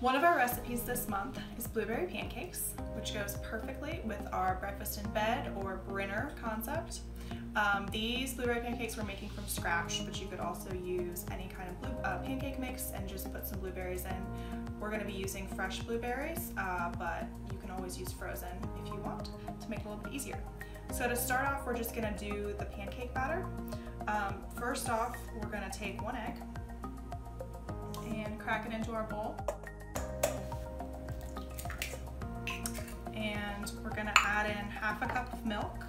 One of our recipes this month is blueberry pancakes, which goes perfectly with our breakfast in bed or Brinner concept. Um, these blueberry pancakes we're making from scratch, but you could also use any kind of blue, uh, pancake mix and just put some blueberries in. We're going to be using fresh blueberries, uh, but you can always use frozen if you want to make it a little bit easier. So to start off, we're just going to do the pancake batter. Um, first off, we're going to take one egg and crack it into our bowl. And we're gonna add in half a cup of milk.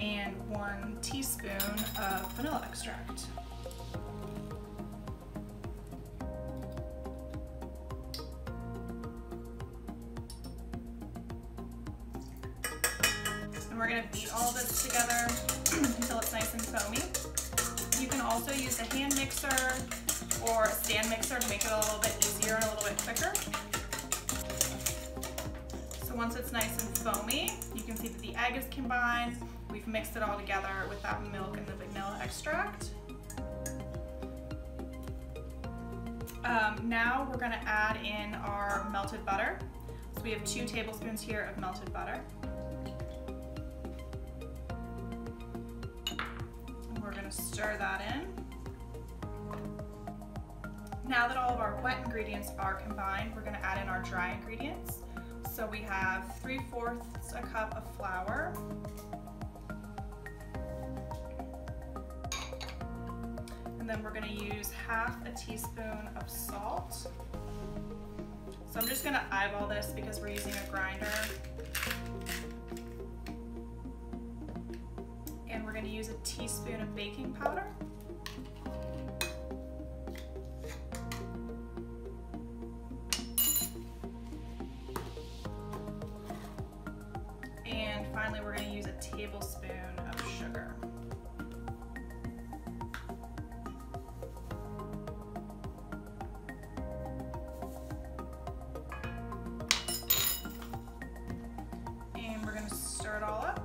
And one teaspoon of vanilla extract. And we're gonna beat all this together until it's nice and foamy. You can also use a hand mixer or mixer to make it a little bit easier and a little bit quicker. So once it's nice and foamy, you can see that the egg is combined. We've mixed it all together with that milk and the vanilla extract. Um, now we're gonna add in our melted butter. So we have two tablespoons here of melted butter. And we're gonna stir that in. Now that all of our wet ingredients are combined, we're gonna add in our dry ingredients. So we have 3 fourths a cup of flour, and then we're gonna use half a teaspoon of salt. So I'm just gonna eyeball this because we're using a grinder. And we're gonna use a teaspoon of baking powder. Finally we're going to use a tablespoon of sugar. And we're going to stir it all up.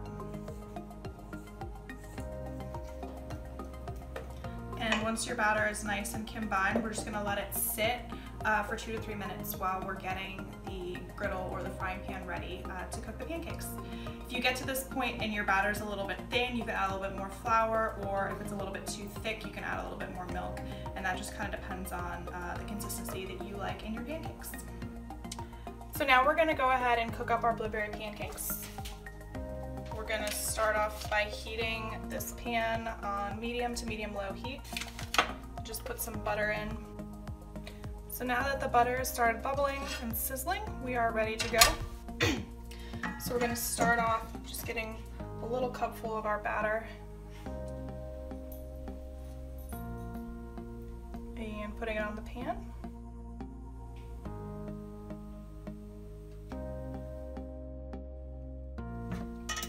And once your batter is nice and combined, we're just going to let it sit uh, for two to three minutes while we're getting the griddle or the frying pan ready uh, to cook the pancakes. If you get to this point and your batter is a little bit thin, you can add a little bit more flour, or if it's a little bit too thick, you can add a little bit more milk, and that just kind of depends on uh, the consistency that you like in your pancakes. So now we're gonna go ahead and cook up our blueberry pancakes. We're gonna start off by heating this pan on medium to medium low heat. Just put some butter in so now that the butter has started bubbling and sizzling, we are ready to go. so we're gonna start off just getting a little cupful of our batter and putting it on the pan.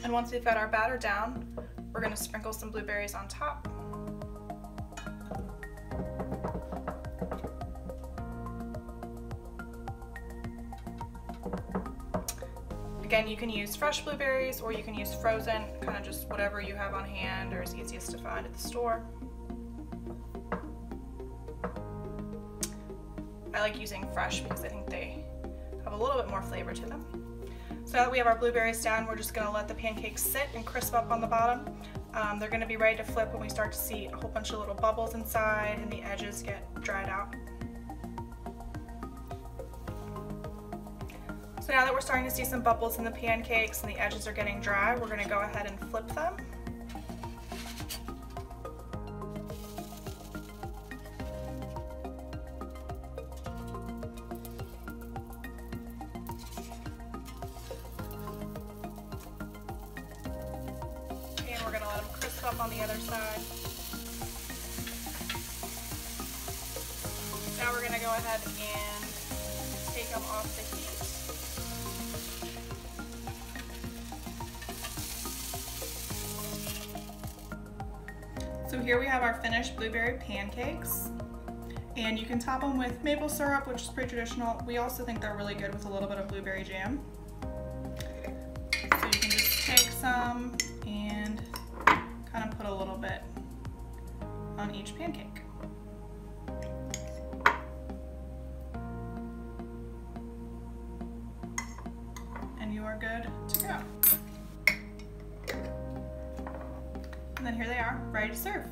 And once we've got our batter down, we're gonna sprinkle some blueberries on top. Again, you can use fresh blueberries or you can use frozen, kind of just whatever you have on hand or is easiest to find at the store. I like using fresh because I think they have a little bit more flavor to them. So now that we have our blueberries down, we're just gonna let the pancakes sit and crisp up on the bottom. Um, they're gonna be ready to flip when we start to see a whole bunch of little bubbles inside and the edges get dried out. So now that we're starting to see some bubbles in the pancakes and the edges are getting dry, we're gonna go ahead and flip them. And we're gonna let them crisp up on the other side. Now we're gonna go ahead and take them off the heat. Here we have our finished blueberry pancakes. And you can top them with maple syrup, which is pretty traditional. We also think they're really good with a little bit of blueberry jam. So you can just take some and kind of put a little bit on each pancake. And you are good to go. And then here they are, ready to serve.